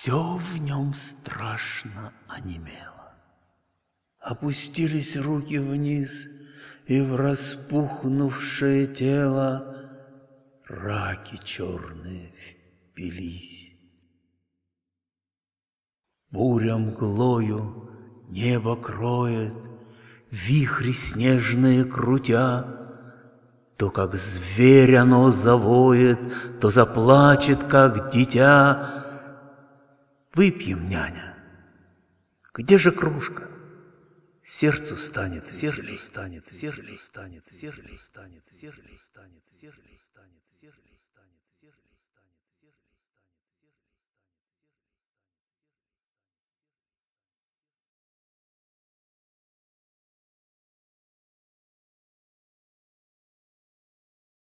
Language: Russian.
Все в нем страшно онемело. Опустились руки вниз, и в распухнувшее тело раки черные впились. Буря мглою небо кроет, вихри снежные крутя, то как зверь оно завоет, то заплачет, как дитя. Выпьем, няня. Где же кружка? Сердцу станет, сердцу станет, сердцу станет, сердцу станет, сердцу станет, сердцу станет, сердцу станет,